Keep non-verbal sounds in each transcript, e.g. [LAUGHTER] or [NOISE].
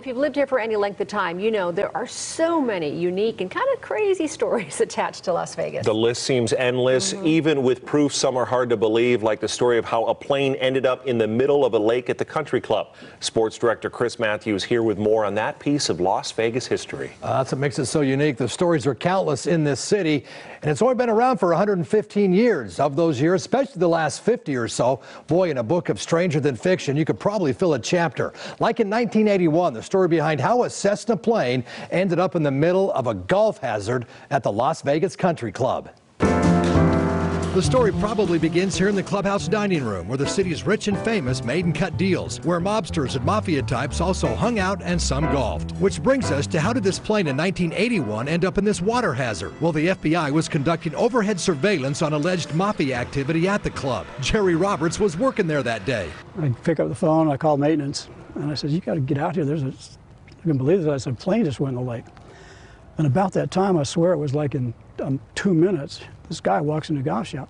If you've lived here for any length of time, you know there are so many unique and kind of crazy [LAUGHS] stories attached to Las Vegas. The list seems endless, Mm-hmm. even with proof some are hard to believe, like the story of how a plane ended up in the middle of a lake at the country club. Sports director Chris Matthews here with more on that piece of Las Vegas history. Uh, that's what makes it so unique. The stories are countless in this city, and it's only been around for 115 years. Of those years, especially the last 50 or so, boy, in a book of stranger than fiction, you could probably fill a chapter. Like in 1981, the story behind how a Cessna plane ended up in the middle of a golf hazard at the Las Vegas Country Club. The story probably begins here in the clubhouse dining room, where the city's rich and famous made and cut deals, where mobsters and mafia types also hung out and some golfed. Which brings us to how did this plane in 1981 end up in this water hazard? Well, the FBI was conducting overhead surveillance on alleged mafia activity at the club. Jerry Roberts was working there that day. I pick up the phone, I call maintenance, and I said, "You got to get out here. There's a, you can believe this." I said, "Plane just went in the lake." And about that time, I swear it was like in um, two minutes, this guy walks in the golf shop.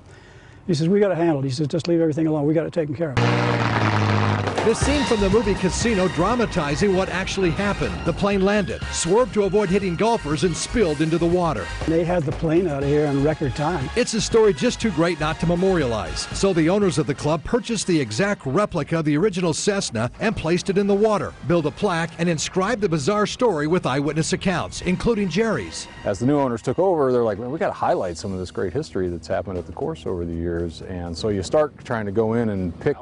He says, "We got to handle it." He says, "Just leave everything alone. We got it taken care of." This scene from the movie Casino dramatizing what actually happened. The plane landed, swerved to avoid hitting golfers, and spilled into the water. They had the plane out of here in record time. It's a story just too great not to memorialize. So the owners of the club purchased the exact replica of the original Cessna and placed it in the water, built a plaque, and inscribed the bizarre story with eyewitness accounts, including Jerry's. As the new owners took over, they're like, man, we got to highlight some of this great history that's happened at the course over the years. And so you start trying to go in and pick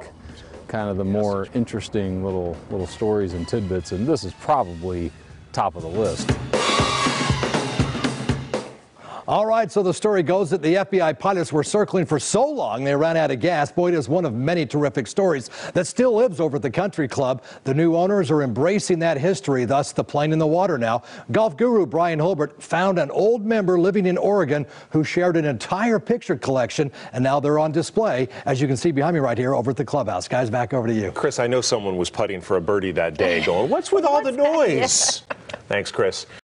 kind of the more interesting little little stories and tidbits, and this is probably top of the list. All right, so the story goes that the FBI pilots were circling for so long they ran out of gas. Boy, it is one of many terrific stories that still lives over at the country club. The new owners are embracing that history, thus the plane in the water now. Golf guru Brian Holbert found an old member living in Oregon who shared an entire picture collection, and now they're on display, as you can see behind me right here over at the clubhouse. Guys, back over to you. Chris, I know someone was putting for a birdie that day [LAUGHS] going, What's with all the noise? Thanks, Chris.